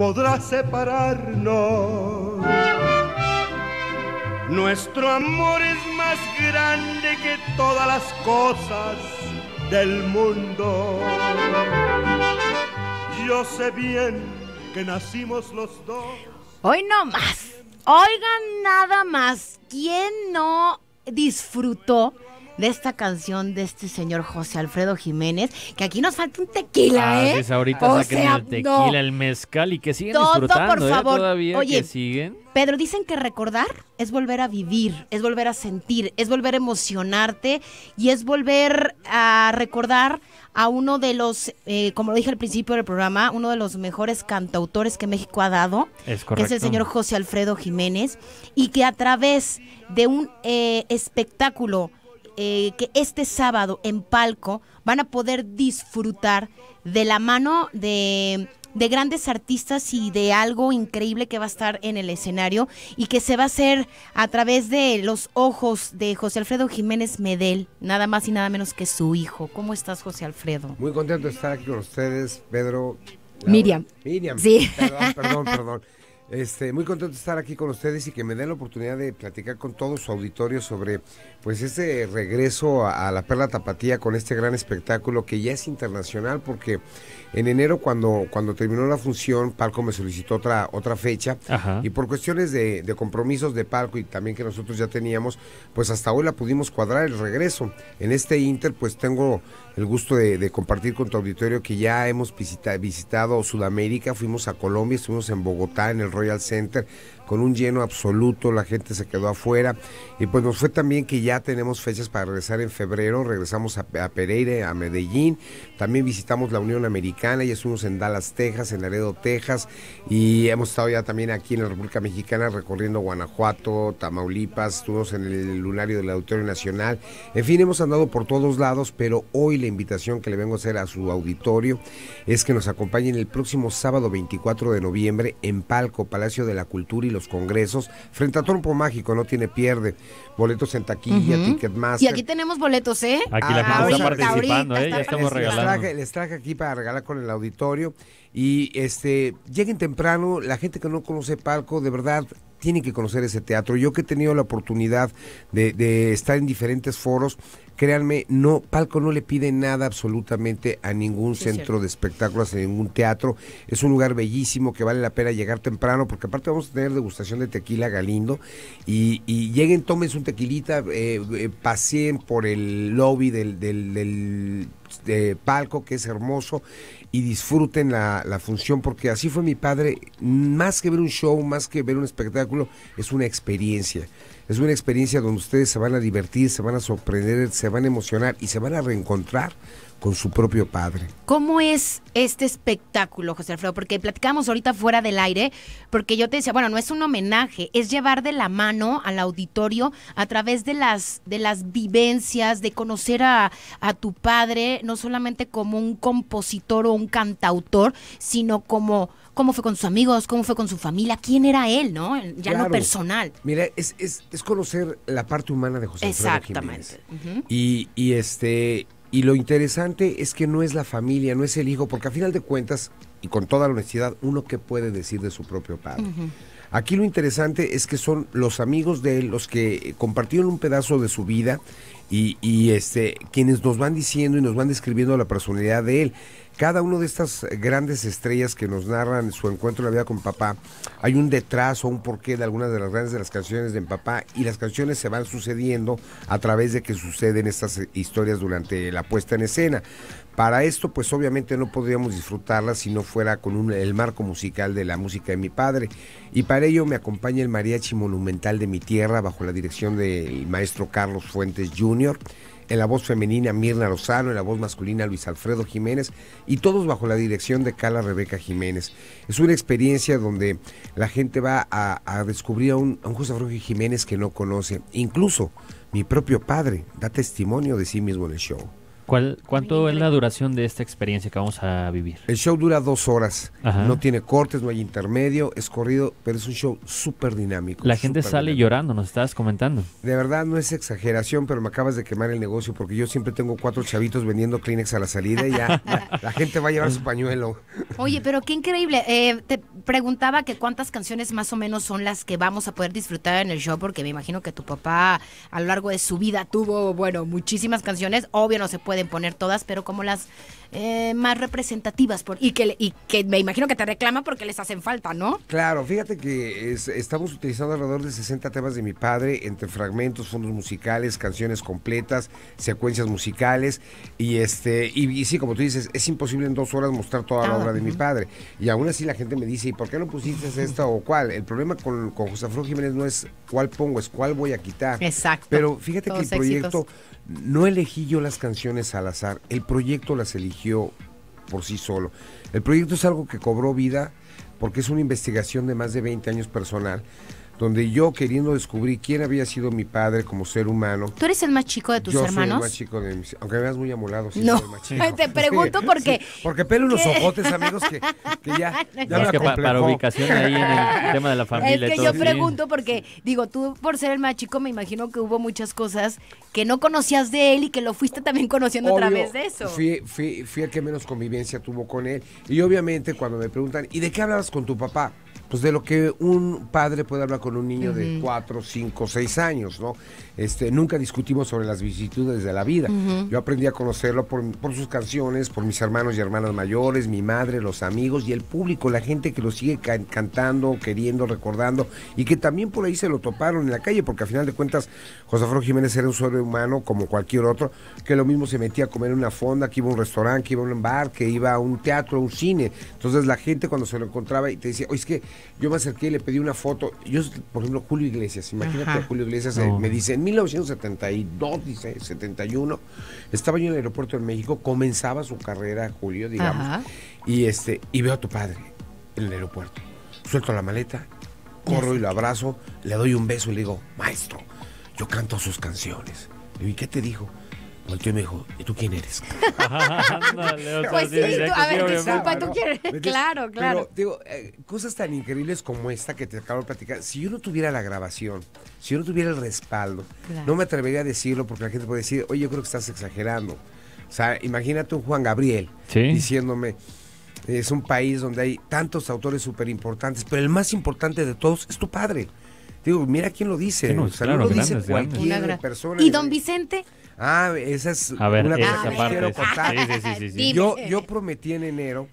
podrá separarnos. Nuestro amor es más grande que todas las cosas del mundo. Yo sé bien que nacimos los dos. Hoy no más. Oigan nada más. ¿Quién no disfrutó de esta canción de este señor José Alfredo Jiménez? Que aquí nos falta un tequila, Ah, ¿eh? ahorita O saquen sea, el tequila, no. el mezcal y que siguen Todo, disfrutando, por ¿eh? favor. Todavía Oye, que siguen. Pedro, dicen que recordar es volver a vivir, es volver a sentir, es volver a emocionarte y es volver a recordar a uno de los, eh, como lo dije al principio del programa, uno de los mejores cantautores que México ha dado, Es que es el señor José Alfredo Jiménez, y que a través de un eh, espectáculo eh, que este sábado en Palco van a poder disfrutar de la mano de, de grandes artistas y de algo increíble que va a estar en el escenario y que se va a hacer a través de los ojos de José Alfredo Jiménez Medel, nada más y nada menos que su hijo. ¿Cómo estás, José Alfredo? Muy contento de estar aquí con ustedes, Pedro. Laura. Miriam. Miriam. Sí. Perdón, perdón, perdón. Este, muy contento de estar aquí con ustedes y que me den la oportunidad de platicar con todo su auditorio sobre pues este regreso a, a la Perla Tapatía con este gran espectáculo que ya es internacional porque en enero cuando, cuando terminó la función Palco me solicitó otra, otra fecha Ajá. y por cuestiones de, de compromisos de Palco y también que nosotros ya teníamos, pues hasta hoy la pudimos cuadrar el regreso. En este Inter pues tengo el gusto de, de compartir con tu auditorio que ya hemos visita- visitado Sudamérica, fuimos a Colombia, estuvimos en Bogotá, en el Royal Center, con un lleno absoluto, la gente se quedó afuera y pues nos fue también que ya tenemos fechas para regresar en febrero, regresamos a, a Pereira, a Medellín, también visitamos la Unión Americana, ya estuvimos en Dallas, Texas, en Laredo, Texas. Y hemos estado ya también aquí en la República Mexicana recorriendo Guanajuato, Tamaulipas, estuvimos en el lunario del Auditorio Nacional, en fin, hemos andado por todos lados, pero hoy la invitación que le vengo a hacer a su auditorio es que nos acompañen el próximo sábado 24 de noviembre en Palco, Palacio de la Cultura y los Congresos, frente a Trompo Mágico, no tiene pierde, boletos en taquilla, Ujú. Ticketmaster. Y aquí tenemos boletos, ¿eh? Aquí la Ah, gente ahorita, está participando, ahorita ¿eh? Ya estamos les, les regalando. traje, les traje aquí para regalar con el auditorio y este lleguen temprano, la gente que no conoce Palco, de verdad tiene que conocer ese teatro. Yo que he tenido la oportunidad de, de estar en diferentes foros, créanme, no Palco no le pide nada absolutamente a ningún Sí, centro cierto. de espectáculos, a ningún teatro. Es un lugar bellísimo que vale la pena llegar temprano, porque aparte vamos a tener degustación de tequila Galindo. Y, y lleguen, tómense un tequilita, eh, eh, paseen por el lobby del, del, del, de palco, que es hermoso, y disfruten la, la función, porque así fue mi padre. Más que ver un show, más que ver un espectáculo, es una experiencia. Es una experiencia donde ustedes se van a divertir, se van a sorprender, se van a emocionar y se van a reencontrar con su propio padre. ¿Cómo es este espectáculo, José Alfredo? Porque platicamos ahorita fuera del aire, porque yo te decía, bueno, no es un homenaje, es llevar de la mano al auditorio a través de las, de las vivencias, de conocer a, a tu padre, no solamente como un compositor o un cantautor, sino como cómo fue con sus amigos, cómo fue con su familia, quién era él, ¿no? Ya no Claro. personal. Mira, es, es, es conocer la parte humana de José Alfredo Exactamente. Jiménez. Ujú. Y, y este y lo interesante es que no es la familia, no es el hijo, porque a final de cuentas, y con toda la honestidad, uno que puede decir de su propio padre. Aquí lo interesante es que son los amigos de él los que compartieron un pedazo de su vida y, y, este quienes nos van diciendo y nos van describiendo la personalidad de él. Cada una de estas grandes estrellas que nos narran su encuentro en la vida con papá, hay un detrás o un porqué de algunas de las grandes de las canciones de papá y las canciones se van sucediendo a través de que suceden estas eh, historias durante la puesta en escena. Para esto, pues obviamente no podríamos disfrutarlas si no fuera con el marco musical de la música de mi padre. Y para ello me acompaña el Mariachi Monumental de mi tierra bajo la dirección del maestro Carlos Fuentes Jr., en la voz femenina Mirna Lozano, en la voz masculina Luis Alfredo Jiménez y todos bajo la dirección de Carla Rebeca Jiménez. Es una experiencia donde la gente va a, descubrir a un, a José Jiménez que no conoce. Incluso mi propio padre da testimonio de sí mismo en el show. ¿Cuál, ¿Cuánto es la duración de esta experiencia que vamos a vivir? El show dura dos horas. Ajá. No tiene cortes, no hay intermedio, es corrido, pero es un show súper dinámico. La gente sale dinámico. llorando, nos estabas comentando. De verdad no es exageración, pero me acabas de quemar el negocio porque yo siempre tengo cuatro chavitos vendiendo Kleenex a la salida y ya, ya, la gente va a llevar su pañuelo. Oye, pero qué increíble. Eh, te preguntaba que cuántas canciones más o menos son las que vamos a poder disfrutar en el show, porque me imagino que tu papá a lo largo de su vida tuvo, bueno, muchísimas canciones. Obvio no se pueden poner todas, pero como las eh, más representativas. Por, y, que, y que me imagino que te reclama porque les hacen falta, ¿no? Claro, fíjate que es- estamos utilizando alrededor de 60 temas de mi padre, entre fragmentos, fondos musicales, canciones completas, secuencias musicales, y este, y, y sí, como tú dices, es imposible en dos horas mostrar toda la Ah, obra de mi padre. Y aún así la gente me dice, ¿y por qué no pusiste esta o cuál? El problema con, con José Alfredo Jiménez no es cuál pongo, es cuál voy a quitar. Exacto. Pero fíjate que el proyecto, éxitos. no elegí yo las canciones al azar, el proyecto las eligió por sí solo. El proyecto es algo que cobró vida porque es una investigación de más de 20 años personal, donde yo queriendo descubrir quién había sido mi padre como ser humano. ¿Tú eres el más chico de tus yo hermanos? soy el más chico de mis, aunque me veas muy amolado, sí No, soy el más chico. te pregunto porque- porque pelo unos ojotes, amigos, que, que ya, ya No, me es que pa- para ubicación ahí en el tema de la familia. Es y que todo, yo sí. pregunto porque, digo, tú por ser el más chico me imagino que hubo muchas cosas que no conocías de él y que lo fuiste también conociendo a Obvio, través de eso. Fui, fui, fui el que menos convivencia tuvo con él. Y obviamente cuando me preguntan, ¿y de qué hablabas con tu papá? Pues de lo que un padre puede hablar con un niño de 4, 5, 6 años, ¿no? Este, nunca discutimos sobre las vicisitudes de la vida. Yo aprendí a conocerlo por, por sus canciones, por mis hermanos y hermanas mayores, mi madre, los amigos y el público, la gente que lo sigue can- cantando, queriendo, recordando y que también por ahí se lo toparon en la calle, porque al final de cuentas José Alfredo Jiménez era un ser humano como cualquier otro, que lo mismo se metía a comer en una fonda, que iba a un restaurante, que iba a un bar, que iba a un teatro, a un cine. Entonces la gente cuando se lo encontraba y te decía, oye, es que yo me acerqué y le pedí una foto. Yo, por ejemplo, Julio Iglesias, imagínate Ajá. a Julio Iglesias, No. me dice, en 1972, dice, 71, estaba yo en el aeropuerto de México, comenzaba su carrera, Julio, digamos, Ajá. y este, y veo a tu padre en el aeropuerto. Suelto la maleta, corro y lo abrazo, le doy un beso y le digo, maestro, yo canto sus canciones. ¿y qué te dijo? Volteó y me dijo, ¿y tú quién eres? Ándale, o sea, Pues sí, tú- a ver, disculpa, tú quieres. Claro, claro. Pero, digo, eh, cosas tan increíbles como esta que te acabo de platicar, si yo no tuviera la grabación, si yo no tuviera el respaldo, Claro. no me atrevería a decirlo porque la gente puede decir, oye, yo creo que estás exagerando. O sea, imagínate un Juan Gabriel Sí. diciéndome, es un país donde hay tantos autores súper importantes, pero el más importante de todos es tu padre. Digo, mira quién lo dice. Sí, no, o sea, claro, no lo dice grandes, grandes. cualquier Una gran- persona. ¿Y don Vicente? Ah, esa es A ver, una cosa esa que les parte, quiero sí. contar. Sí, sí, sí, sí, sí. Dime. Yo, yo prometí en enero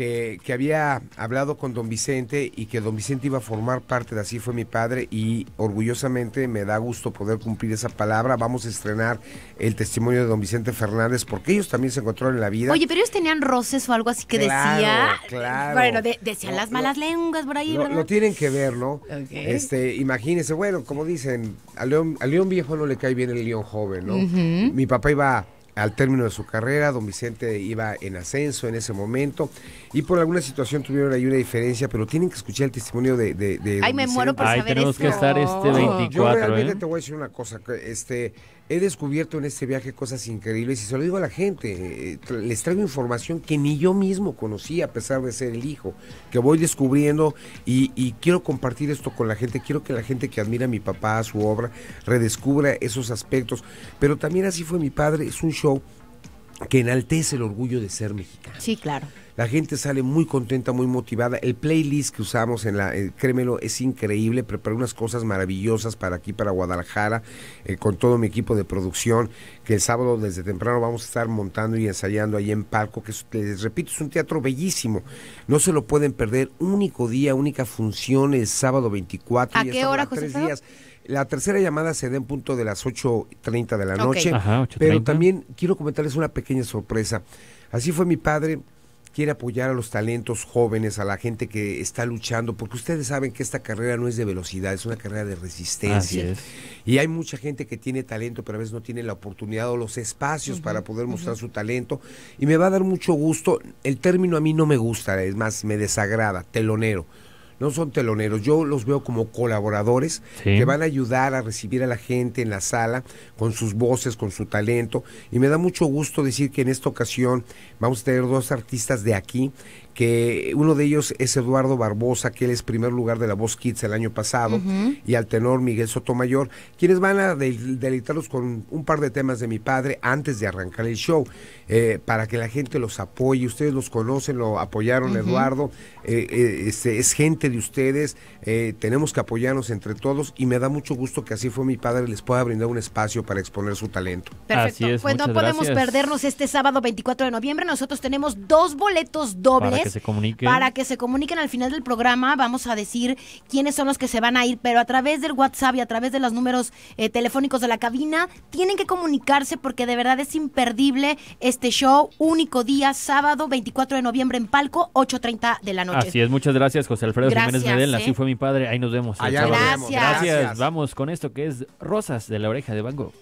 que, que había hablado con don Vicente y que don Vicente iba a formar parte de Así fue mi padre y orgullosamente me da gusto poder cumplir esa palabra. Vamos a estrenar el testimonio de don Vicente Fernández porque ellos también se encontraron en la vida. Oye, pero ellos tenían roces o algo así que Claro, decía. claro. Bueno, de- decían No, las no. malas lenguas por ahí, ¿verdad? lo tienen que ver, ¿no? Este, imagínense, bueno, como dicen, al león, al león viejo no le cae bien el león joven, ¿no? Mi papá iba al término de su carrera, don Vicente iba en ascenso en ese momento y por alguna situación tuvieron ahí una diferencia, pero tienen que escuchar el testimonio de, de, de Ay, don me muero por. Ay, saber tenemos esto. que estar este 24, Yo realmente ¿eh? te voy a decir una cosa, que, este, he descubierto en este viaje cosas increíbles y se lo digo a la gente, eh, les traigo información que ni yo mismo conocía a pesar de ser el hijo, que voy descubriendo y, y quiero compartir esto con la gente, quiero que la gente que admira a mi papá, su obra, redescubra esos aspectos, pero también así fue mi padre, es un show que enaltece el orgullo de ser mexicano. Sí, claro. La gente sale muy contenta, muy motivada. El playlist que usamos en la, eh, créemelo, es increíble. Preparé unas cosas maravillosas para aquí, para Guadalajara, eh, con todo mi equipo de producción, que el sábado desde temprano vamos a estar montando y ensayando ahí en Palco, que es- les repito, es un teatro bellísimo. No se lo pueden perder. Único día, única función, el sábado 24. ¿A qué hora, José tres días. La tercera llamada se da en punto de las 8.30 de la noche. Ajá, 8:30. pero también quiero comentarles una pequeña sorpresa. Así fue mi padre. Quiere apoyar a los talentos jóvenes, a la gente que está luchando, porque ustedes saben que esta carrera no es de velocidad, es una carrera de Así resistencia. es. Y hay mucha gente que tiene talento, pero a veces no tiene la oportunidad o los espacios para poder mostrar su talento. Y me va a dar mucho gusto. El término a mí no me gusta, es más, me desagrada, telonero. No son teloneros, yo los veo como colaboradores Sí. que van a ayudar a recibir a la gente en la sala con sus voces, con su talento. Y me da mucho gusto decir que en esta ocasión vamos a tener dos artistas de aquí, que uno de ellos es Eduardo Barbosa, que él es primer lugar de la Voz Kids el año pasado, y al tenor Miguel Sotomayor, quienes van a del- deleitarlos con un par de temas de mi padre antes de arrancar el show, eh, para que la gente los apoye. Ustedes los conocen, lo apoyaron, Eduardo, eh, eh, este, es gente de ustedes, eh, tenemos que apoyarnos entre todos y me da mucho gusto que así fue mi padre, les pueda brindar un espacio para exponer su talento. Perfecto. Así es, pues no podemos gracias. perdernos este sábado 24 de noviembre. Nosotros tenemos dos boletos dobles. Para que se comuniquen. Para que se comuniquen al final del programa. Vamos a decir quiénes son los que se van a ir, pero a través del WhatsApp y a través de los números eh, telefónicos de la cabina, tienen que comunicarse porque de verdad es imperdible este show. Único día, sábado 24 de noviembre en Palco, 8.30 de la noche. Así es, muchas gracias, José Alfredo Gracias, Jiménez Medel. ¿eh? Así fue mi padre. Ahí nos vemos. Allá. Gracias. Vamos con esto que es Rosas de la oreja de Van Gogh.